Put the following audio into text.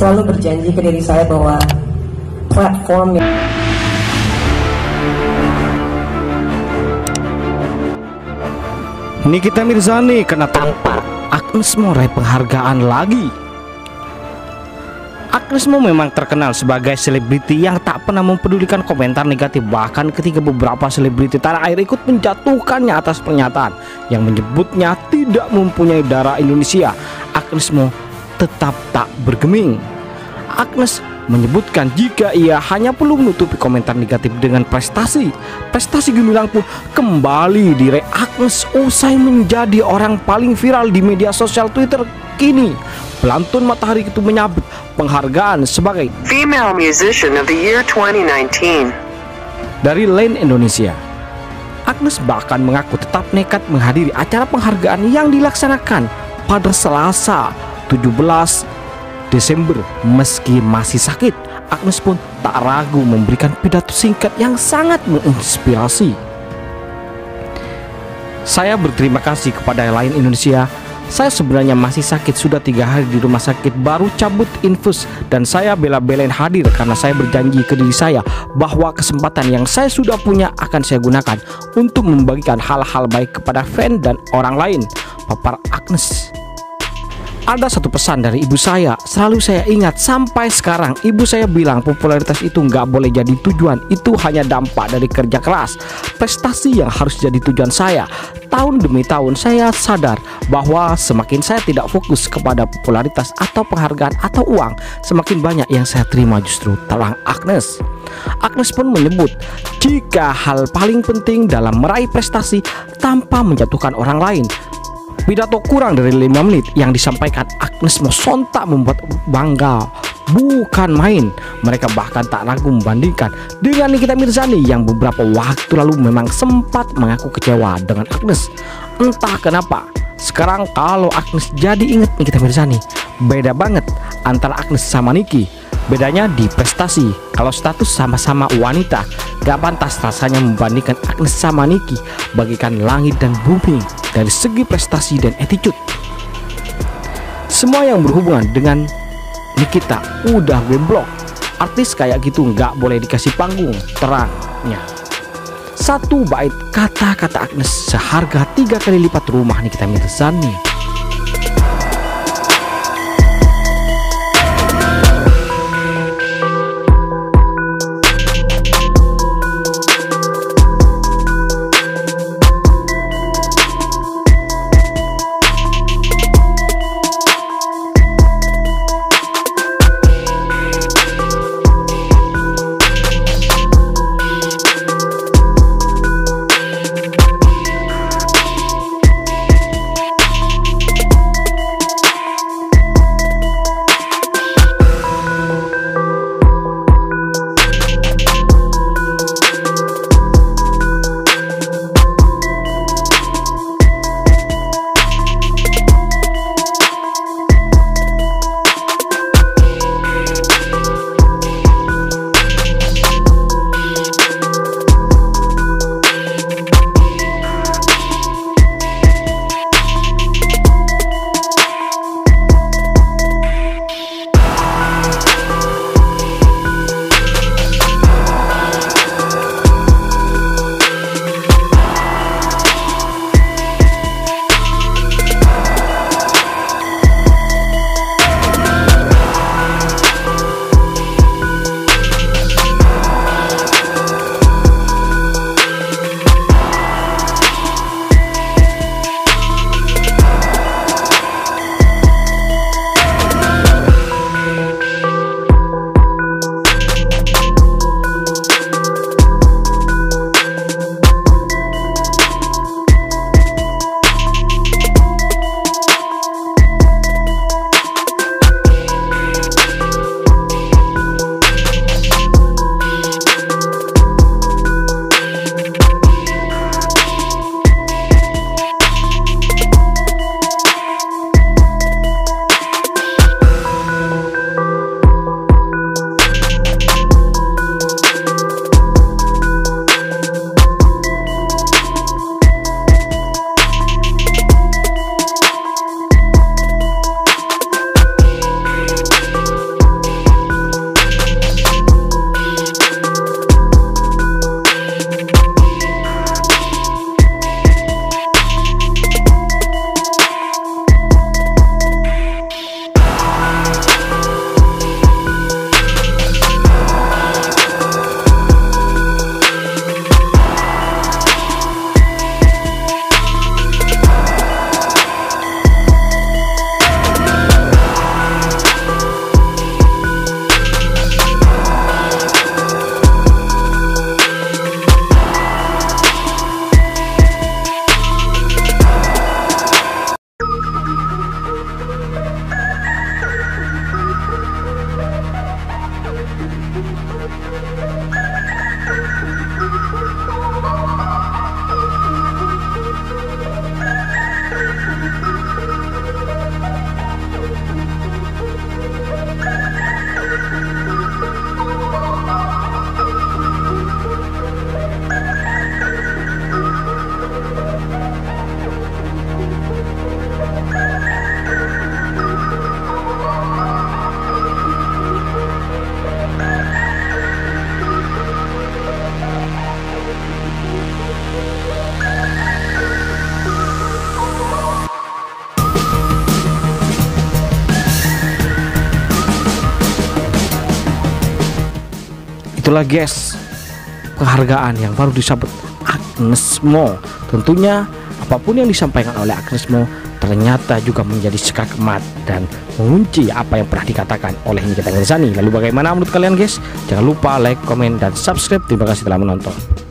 selalu berjanji ke diri saya bahwa platform yang Nikita Mirzani kena tampar. Agnes Mo raih penghargaan lagi. Agnes Mo memang terkenal sebagai selebriti yang tak pernah mempedulikan komentar negatif bahkan ketika beberapa selebriti tanah air ikut menjatuhkannya atas pernyataan yang menyebutnya tidak mempunyai darah Indonesia. Agnes Mo tetap tak bergeming Agnes menyebutkan jika ia hanya perlu menutupi komentar negatif dengan prestasi. Prestasi gemilang pun kembali diraih Agnes usai menjadi orang paling viral di media sosial Twitter kini. Pelantun Matahari itu menyabut penghargaan sebagai Female Musician of the Year 2019 dari Lane Indonesia. Agnes bahkan mengaku tetap nekat menghadiri acara penghargaan yang dilaksanakan pada Selasa 17 Desember meski masih sakit Agnes pun tak ragu memberikan pidato singkat yang sangat menginspirasi. Saya berterima kasih kepada lain Indonesia. Saya sebenarnya masih sakit sudah tiga hari di rumah sakit baru cabut infus dan saya bela-belain hadir karena saya berjanji ke diri saya bahwa kesempatan yang saya sudah punya akan saya gunakan untuk membagikan hal-hal baik kepada fan dan orang lain. Papar Agnes ada satu pesan dari ibu saya. Selalu saya ingat sampai sekarang Ibu saya bilang popularitas itu nggak boleh jadi tujuan. Itu hanya dampak dari kerja keras. Prestasi yang harus jadi tujuan saya. Tahun demi tahun saya sadar bahwa semakin saya tidak fokus kepada popularitas atau penghargaan atau uang Semakin banyak yang saya terima justru telang Agnes. Agnes pun menyebut jika hal paling penting dalam meraih prestasi tanpa menjatuhkan orang lain Pidato kurang dari 5 menit yang disampaikan Agnes Mo sontak membuat bangga bukan main. Mereka bahkan tak ragu membandingkan dengan Nikita Mirzani yang beberapa waktu lalu memang sempat mengaku kecewa dengan Agnes. Entah kenapa, sekarang kalau Agnes jadi inget Nikita Mirzani, beda banget antara Agnes sama Niki. Bedanya di prestasi. Kalau status sama-sama wanita, gak pantas rasanya membandingkan Agnes sama Niki bagikan langit dan bumi dari segi prestasi dan attitude. Semua yang berhubungan dengan Nikita udah gue blok. Artis kayak gitu nggak boleh dikasih panggung terangnya. Satu bait kata-kata Agnes seharga tiga kali lipat rumah Nikita Mirzani. Itulah guys penghargaan yang baru disabet Agnes Mo. Tentunya apa pun yang disampaikan oleh Agnes Mo ternyata juga menjadi skakmat dan mengunci apa yang pernah dikatakan oleh Nikita Mirzani. Lalu bagaimana menurut kalian guys? Jangan lupa like, komen, dan subscribe. Terima kasih telah menonton